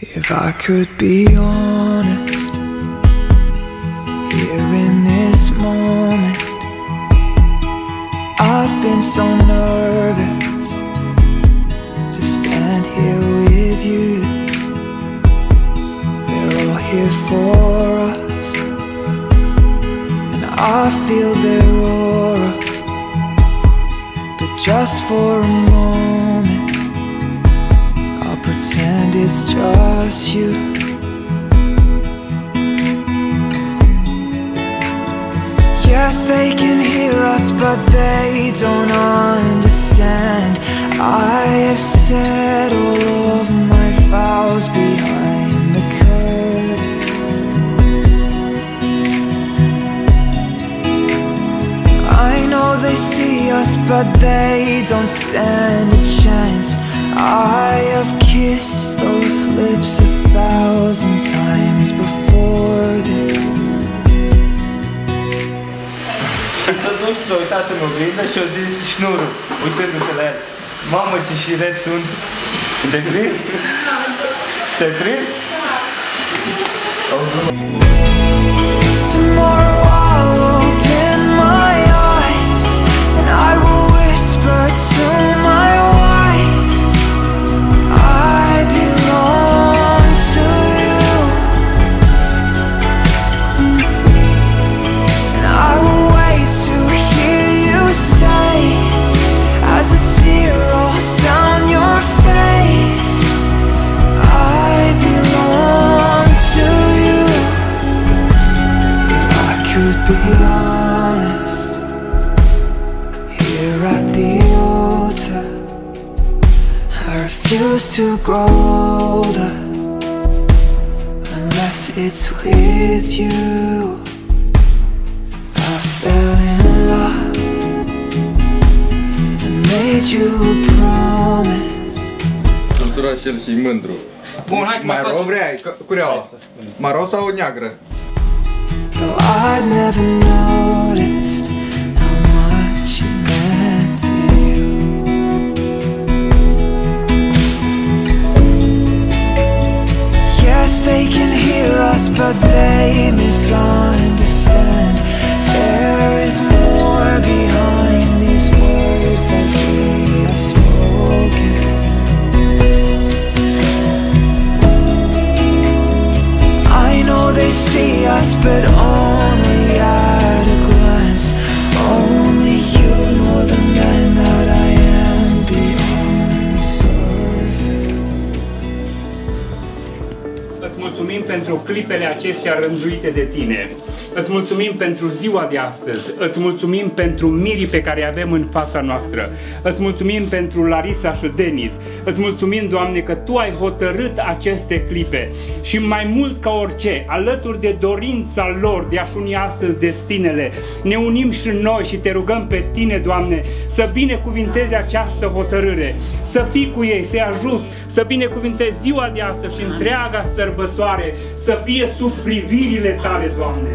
If I could be honest, here in this moment, I've been so nervous to stand here with you. They're all here for us, and I feel their aura, but just for a moment. Pretend it's just you. Yes, they can hear us, but they don't understand. I have said all of my vows behind the curtain. I know they see us, but they don't stand a chance. I have kissed those lips a thousand times before this. Și s-a dus și s-a uitat în oglindă și a zis șnurul, uitându-se la el. Mamă, ce șiret sunt! Te-ai prins? Te-ai prins? O refuse to grow older unless it's with you. I fell in love and made you a promise. Cultura și mândru. Bun, hai că facem. vrei? Că- Cureaua. Maro sau neagră? Though I'd never noticed but they misunderstand. Clipele acestea rânduite de tine. Îți mulțumim pentru ziua de astăzi. Îți mulțumim pentru mirii pe care îi avem în fața noastră. Îți mulțumim pentru Larisa și Denis. Îți mulțumim, Doamne, că Tu ai hotărât aceste clipe. Și mai mult ca orice, alături de dorința lor de a-și uni astăzi destinele, ne unim și noi și te rugăm pe Tine, Doamne, să binecuvintezi această hotărâre, să fii cu ei, să-i ajuți, să binecuvintezi ziua de astăzi și întreaga sărbătoare, să fie sub privirile Tale, Doamne.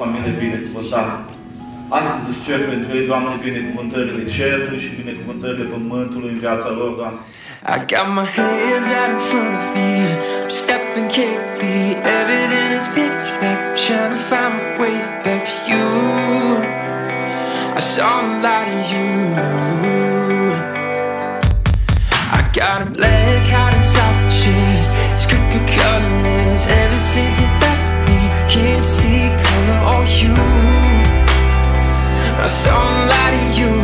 Familie binecuvântată. Astăzi cer pentru ei, Doamne, binecuvântările cerului și binecuvântările pământului în viața lor, Doamne. I got my hands out in front of me. I'm stepping carefully. Everything is pitch black. I'm trying to find my way back to you. I saw a lot of you. I got a black heart inside my chest. It's crooked colorless. Ever since you left me, can't see hue. I saw a lot of you.